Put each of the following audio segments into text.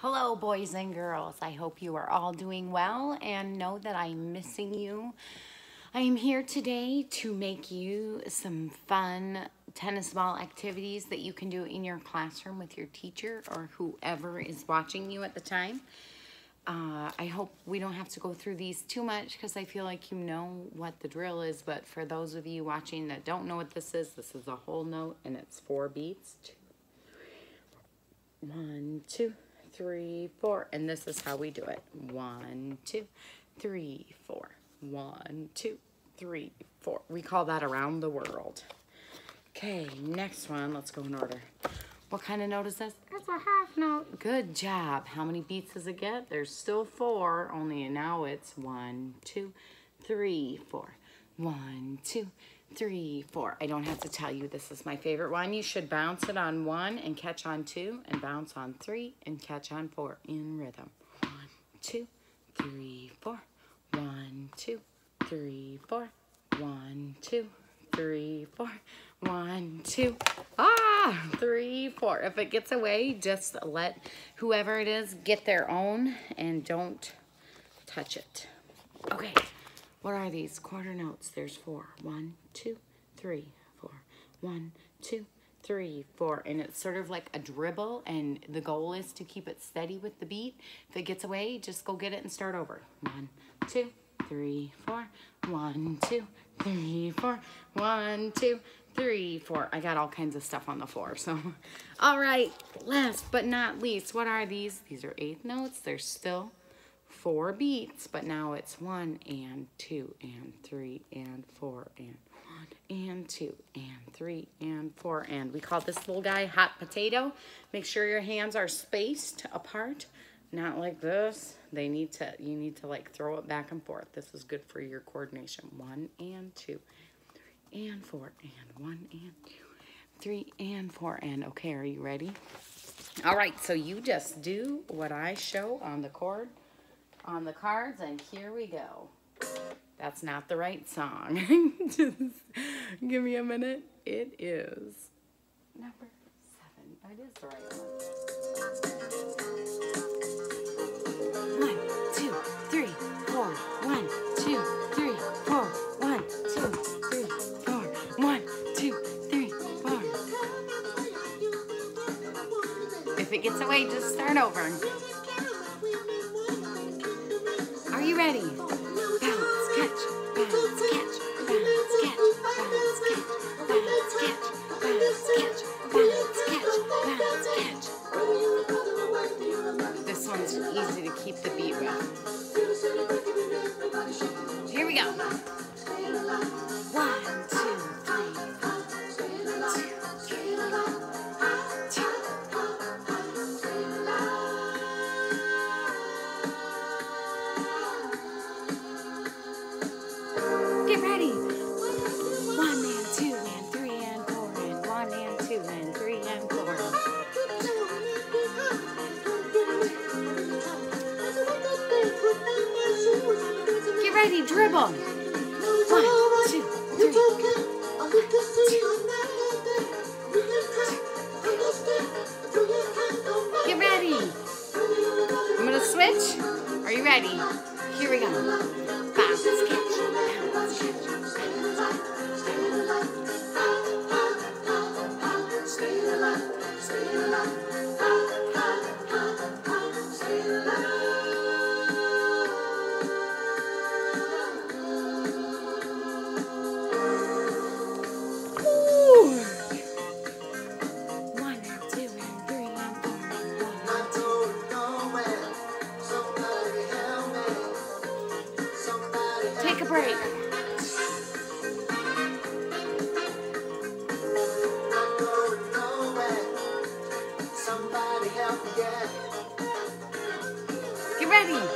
Hello, boys and girls. I hope you are all doing well and know that I'm missing you. I am here today to make you some fun tennis ball activities that you can do in your classroom with your teacher or whoever is watching you at the time. Uh, I hope we don't have to go through these too much because I feel like you know what the drill is, but for those of you watching that don't know what this is, this is a whole note and it's four beats. One, two, three, four. And this is how we do it. One, two, three, four. One, two, three, four. We call that around the world. Okay, next one. Let's go in order. What kind of note is this? It's a half note. Good job. How many beats does it get? There's still four, only now it's one, two, three, four. One, two, three, four. I don't have to tell you this is my favorite one. You should bounce it on one and catch on two and bounce on three and catch on four in rhythm. One, two, three, four. One, two, three, four. One, two, three, four. One, two, ah, three, four. If it gets away, just let whoever it is get their own and don't touch it. Okay, what are these? Quarter notes. There's four. One, two, three, four. One, two, three, four. And it's sort of like a dribble, and the goal is to keep it steady with the beat. If it gets away, just go get it and start over. One, two, three, four. One, two, three, four. One, two, three, four. I got all kinds of stuff on the floor. So, all right, last but not least, what are these? These are eighth notes. They're still four beats, but now it's one and two and three and four and one and two and three and four. And we call this little guy hot potato. Make sure your hands are spaced apart, not like this. They need to, you need to like throw it back and forth. This is good for your coordination. One and two and four and one and two, three and four and okay, are you ready? All right, so you just do what I show on the chord, on the cards, and here we go. That's not the right song. just give me a minute. It is number seven. That is the right one. One, two, three, four. One, two, three, four. One, two, three, four. One, two, three, four. If it gets away, just start over. Ready? Bounce, catch, bounce, catch, bounce, catch, bounce, catch, bounce, catch, ready, dribble. One, two, three. Get ready. I'm gonna switch. Are you ready? Take a break. Get ready.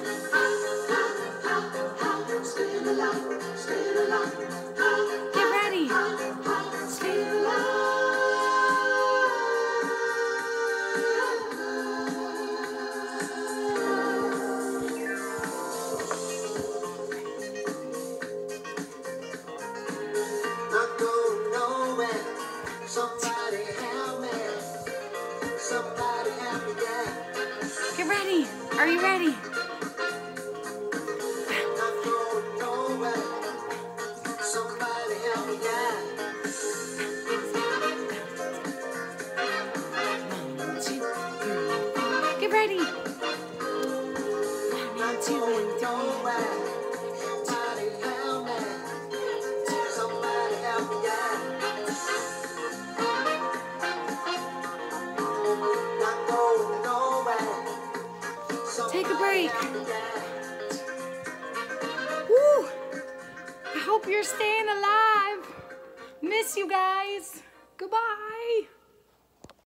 Are you ready? Take a break. Woo! I hope you're staying alive. Miss you guys. Goodbye.